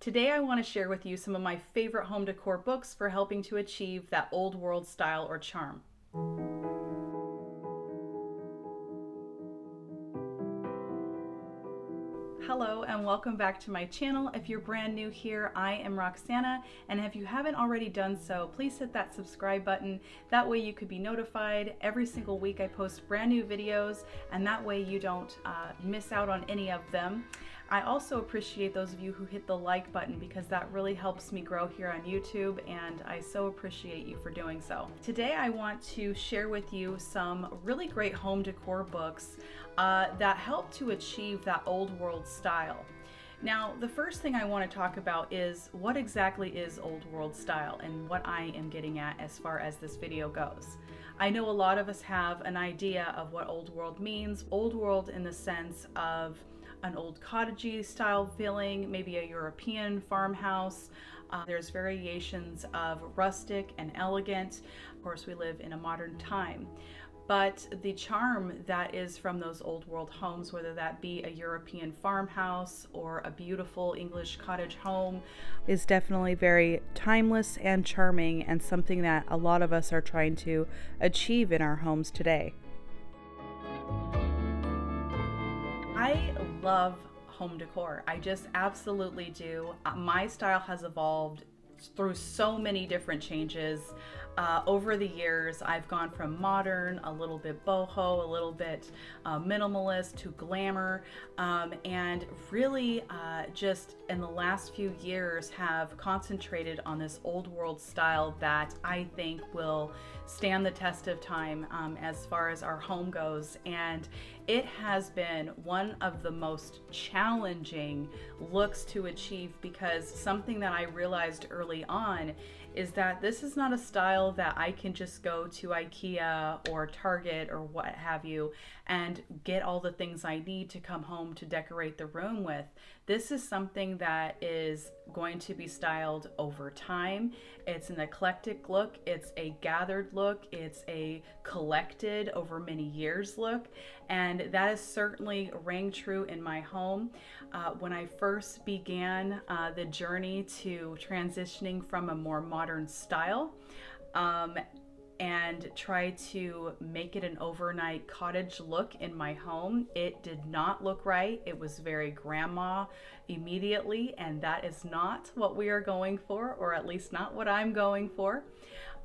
Today I want to share with you some of my favorite home decor books for helping to achieve that old world style or charm. Hello and welcome back to my channel. If you're brand new here, I am Roxanna and if you haven't already done so, please hit that subscribe button. That way you could be notified every single week I post brand new videos and that way you don't uh, miss out on any of them. I also appreciate those of you who hit the like button because that really helps me grow here on YouTube and I so appreciate you for doing so. Today I want to share with you some really great home decor books uh, that help to achieve that old world style. Now, the first thing I want to talk about is what exactly is old world style and what I am getting at as far as this video goes. I know a lot of us have an idea of what old world means. Old world in the sense of an old cottagey style feeling, maybe a European farmhouse. Uh, there's variations of rustic and elegant. Of course, we live in a modern time. But the charm that is from those old world homes, whether that be a European farmhouse or a beautiful English cottage home, is definitely very timeless and charming and something that a lot of us are trying to achieve in our homes today. I love home decor. I just absolutely do. Uh, my style has evolved through so many different changes. Uh, over the years, I've gone from modern, a little bit boho, a little bit uh, minimalist to glamour, um, and really uh, just in the last few years have concentrated on this old world style that I think will stand the test of time um, as far as our home goes. And it has been one of the most challenging looks to achieve because something that I realized early on is that this is not a style that I can just go to IKEA or Target or what have you and get all the things I need to come home to decorate the room with. This is something that is going to be styled over time. It's an eclectic look, it's a gathered look, it's a collected over many years look, and that is certainly rang true in my home. Uh, when I first began uh, the journey to transitioning from a more modern style, um, and try to make it an overnight cottage look in my home. It did not look right. It was very grandma immediately, and that is not what we are going for, or at least not what I'm going for.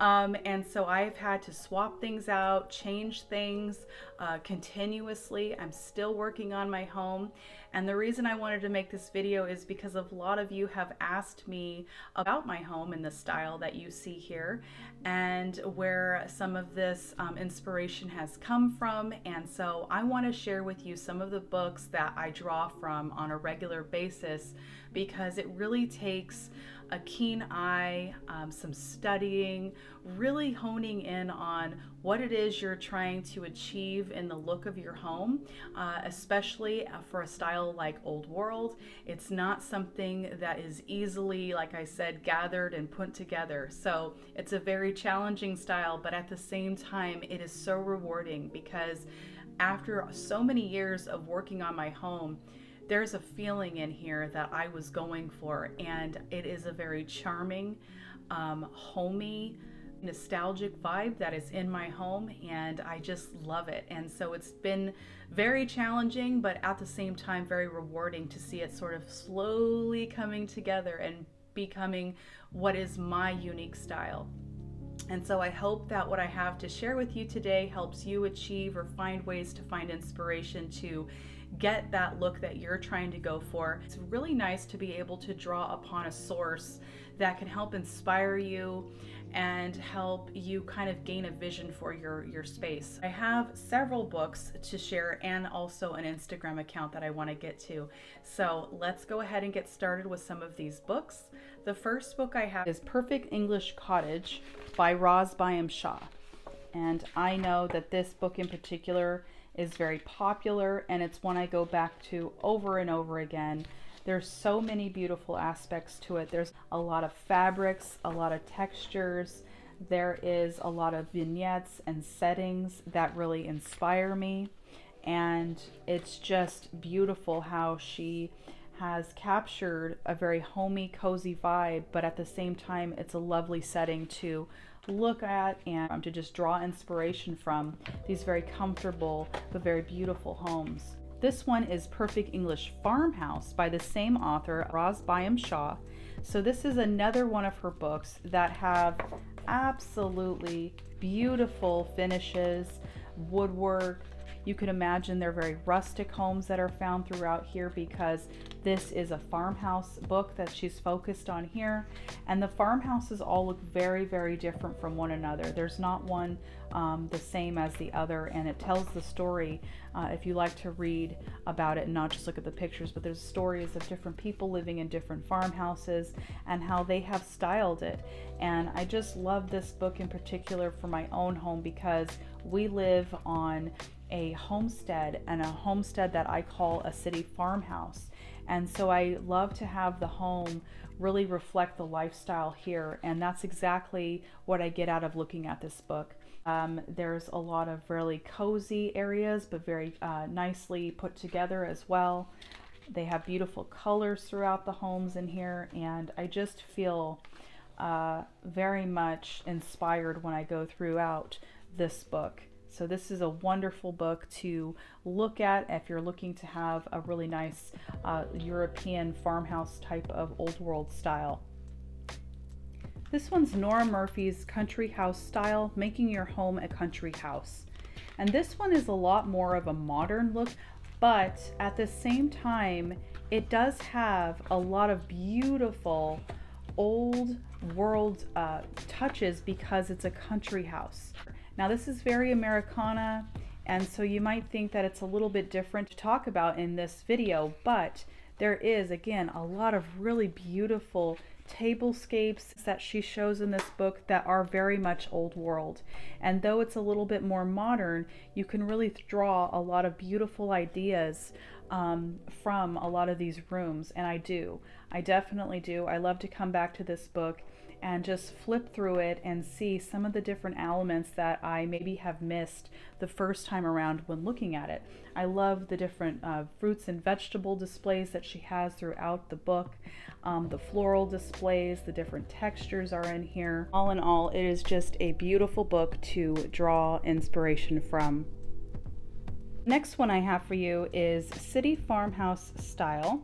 Um, and so I've had to swap things out, change things uh, continuously. I'm still working on my home. And the reason I wanted to make this video is because a lot of you have asked me about my home in the style that you see here and where some of this um, inspiration has come from. And so I want to share with you some of the books that I draw from on a regular basis because it really takes a keen eye, um, some studying, really honing in on what it is you're trying to achieve in the look of your home, uh, especially uh, for a style like Old World. It's not something that is easily, like I said, gathered and put together. So it's a very challenging style, but at the same time, it is so rewarding because after so many years of working on my home, there's a feeling in here that I was going for, and it is a very charming, um, homey, nostalgic vibe that is in my home, and I just love it. And so it's been very challenging, but at the same time, very rewarding to see it sort of slowly coming together and becoming what is my unique style. And so I hope that what I have to share with you today helps you achieve or find ways to find inspiration to get that look that you're trying to go for. It's really nice to be able to draw upon a source that can help inspire you and help you kind of gain a vision for your your space. I have several books to share and also an Instagram account that I want to get to. So, let's go ahead and get started with some of these books. The first book I have is Perfect English Cottage by Ros Byam Shaw. And I know that this book in particular is very popular and it's one I go back to over and over again. There's so many beautiful aspects to it. There's a lot of fabrics, a lot of textures. There is a lot of vignettes and settings that really inspire me. And it's just beautiful how she has captured a very homey, cozy vibe, but at the same time, it's a lovely setting to look at and um, to just draw inspiration from these very comfortable but very beautiful homes. This one is Perfect English Farmhouse by the same author, Ros Byam Shaw. So this is another one of her books that have absolutely beautiful finishes, woodwork, you can imagine they're very rustic homes that are found throughout here because this is a farmhouse book that she's focused on here. And the farmhouses all look very, very different from one another. There's not one um, the same as the other, and it tells the story. Uh, if you like to read about it and not just look at the pictures, but there's stories of different people living in different farmhouses and how they have styled it. And I just love this book in particular for my own home because we live on a homestead and a homestead that I call a city farmhouse. And so I love to have the home really reflect the lifestyle here. And that's exactly what I get out of looking at this book. Um, there's a lot of really cozy areas, but very uh, nicely put together as well. They have beautiful colors throughout the homes in here, and I just feel uh, very much inspired when I go throughout this book. So this is a wonderful book to look at if you're looking to have a really nice uh, European farmhouse type of old world style. This one's Nora Murphy's Country House Style, Making Your Home a Country House. And this one is a lot more of a modern look, but at the same time, it does have a lot of beautiful old world uh, touches because it's a country house. Now this is very Americana and so you might think that it's a little bit different to talk about in this video, but there is again a lot of really beautiful tablescapes that she shows in this book that are very much old world. And though it's a little bit more modern, you can really draw a lot of beautiful ideas um, from a lot of these rooms. And I do. I definitely do. I love to come back to this book and just flip through it and see some of the different elements that I maybe have missed the first time around when looking at it. I love the different uh, fruits and vegetable displays that she has throughout the book, um, the floral displays, the different textures are in here. All in all, it is just a beautiful book to draw inspiration from. Next one I have for you is City Farmhouse Style.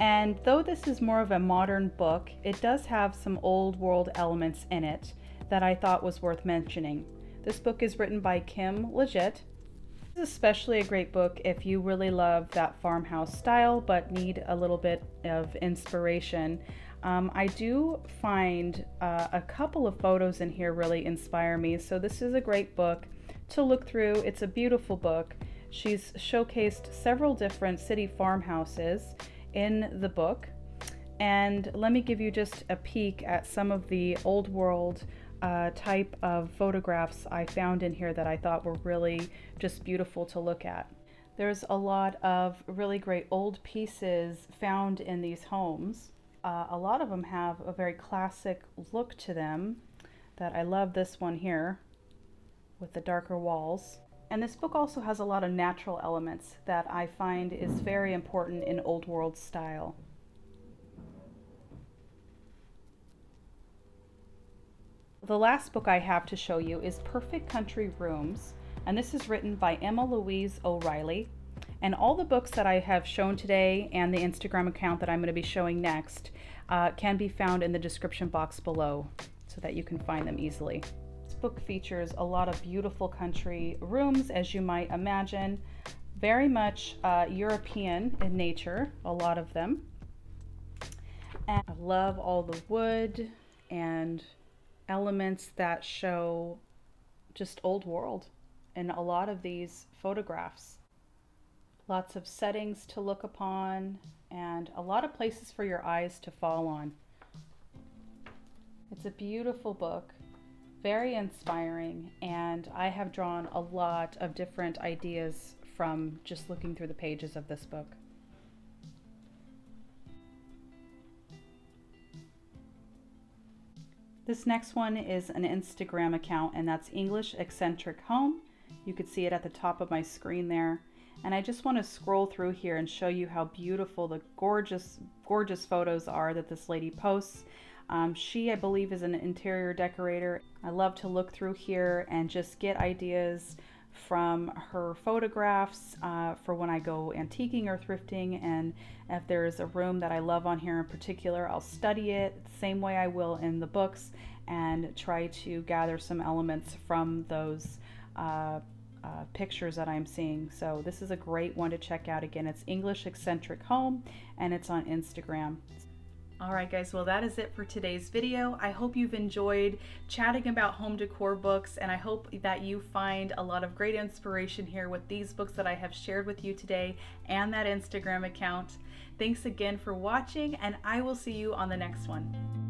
And though this is more of a modern book, it does have some old world elements in it that I thought was worth mentioning. This book is written by Kim Leggett. This is especially a great book if you really love that farmhouse style but need a little bit of inspiration. Um, I do find uh, a couple of photos in here really inspire me, so this is a great book to look through. It's a beautiful book. She's showcased several different city farmhouses in the book. And let me give you just a peek at some of the old world uh, type of photographs I found in here that I thought were really just beautiful to look at. There's a lot of really great old pieces found in these homes. Uh, a lot of them have a very classic look to them that I love this one here with the darker walls. And this book also has a lot of natural elements that I find is very important in Old World style. The last book I have to show you is Perfect Country Rooms, and this is written by Emma Louise O'Reilly. And all the books that I have shown today and the Instagram account that I'm going to be showing next uh, can be found in the description box below so that you can find them easily book features a lot of beautiful country rooms, as you might imagine. Very much uh, European in nature, a lot of them. And I love all the wood and elements that show just old world in a lot of these photographs. Lots of settings to look upon and a lot of places for your eyes to fall on. It's a beautiful book very inspiring, and I have drawn a lot of different ideas from just looking through the pages of this book. This next one is an Instagram account, and that's English Eccentric Home. You could see it at the top of my screen there. And I just want to scroll through here and show you how beautiful the gorgeous, gorgeous photos are that this lady posts. Um, she, I believe, is an interior decorator. I love to look through here and just get ideas from her photographs uh, for when I go antiquing or thrifting. And if there's a room that I love on here in particular, I'll study it the same way I will in the books and try to gather some elements from those uh, uh, pictures that I'm seeing. So this is a great one to check out. Again, it's English Eccentric Home and it's on Instagram. All right, guys, well, that is it for today's video. I hope you've enjoyed chatting about home decor books, and I hope that you find a lot of great inspiration here with these books that I have shared with you today and that Instagram account. Thanks again for watching, and I will see you on the next one.